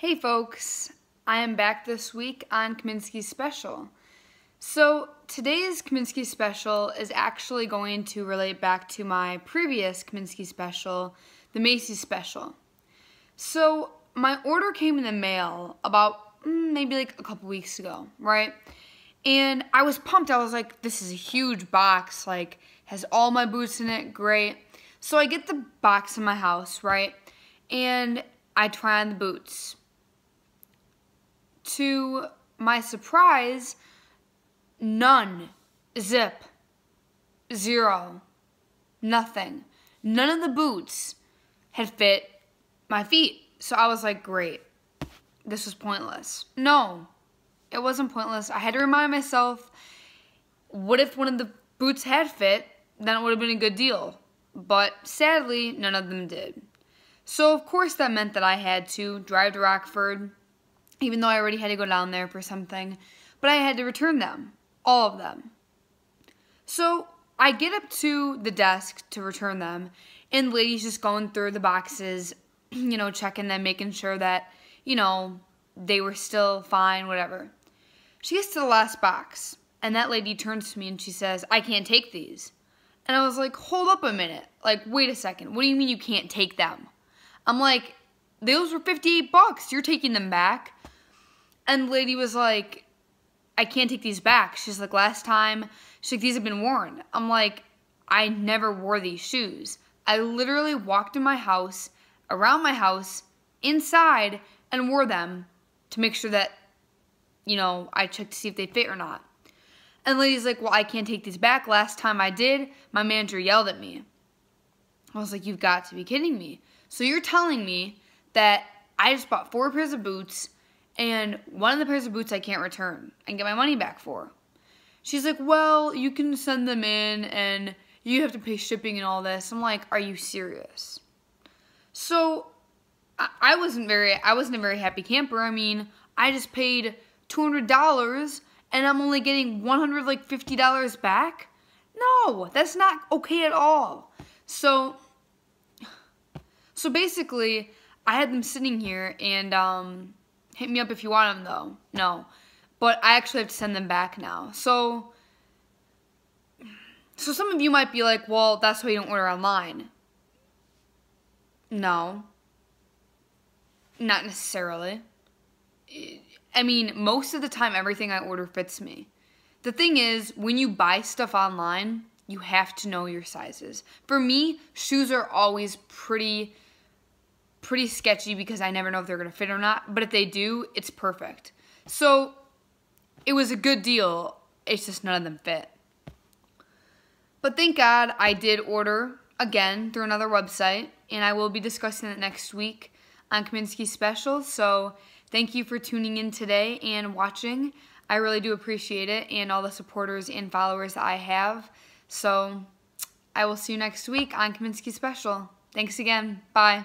Hey folks, I am back this week on Kaminski Special. So today's Kaminski Special is actually going to relate back to my previous Kaminski Special, the Macy's Special. So my order came in the mail about mm, maybe like a couple weeks ago, right? And I was pumped. I was like, this is a huge box, like has all my boots in it, great. So I get the box in my house, right? And I try on the boots to my surprise, none, zip, zero, nothing. None of the boots had fit my feet. So I was like, great, this was pointless. No, it wasn't pointless. I had to remind myself, what if one of the boots had fit? Then it would have been a good deal. But sadly, none of them did. So of course that meant that I had to drive to Rockford, even though I already had to go down there for something, but I had to return them, all of them. So I get up to the desk to return them, and the lady's just going through the boxes, you know, checking them, making sure that, you know, they were still fine, whatever. She gets to the last box, and that lady turns to me and she says, I can't take these. And I was like, hold up a minute. Like, wait a second. What do you mean you can't take them? I'm like, those were 58 bucks. You're taking them back. And the lady was like, I can't take these back. She's like, last time, she's like, these have been worn. I'm like, I never wore these shoes. I literally walked in my house, around my house, inside, and wore them to make sure that, you know, I checked to see if they fit or not. And the lady's like, well, I can't take these back. Last time I did, my manager yelled at me. I was like, you've got to be kidding me. So you're telling me that I just bought four pairs of boots and one of the pairs of boots I can't return and get my money back for. She's like, well, you can send them in and you have to pay shipping and all this. I'm like, are you serious? So I wasn't very, I wasn't a very happy camper. I mean, I just paid $200 and I'm only getting $150 back. No, that's not okay at all. So, so basically, I had them sitting here and, um, Hit me up if you want them, though. No. But I actually have to send them back now. So, so some of you might be like, well, that's why you don't order online. No. Not necessarily. I mean, most of the time, everything I order fits me. The thing is, when you buy stuff online, you have to know your sizes. For me, shoes are always pretty pretty sketchy because I never know if they're going to fit or not. But if they do, it's perfect. So it was a good deal. It's just none of them fit. But thank God I did order again through another website. And I will be discussing it next week on Kaminski Special. So thank you for tuning in today and watching. I really do appreciate it and all the supporters and followers that I have. So I will see you next week on Kaminski Special. Thanks again. Bye.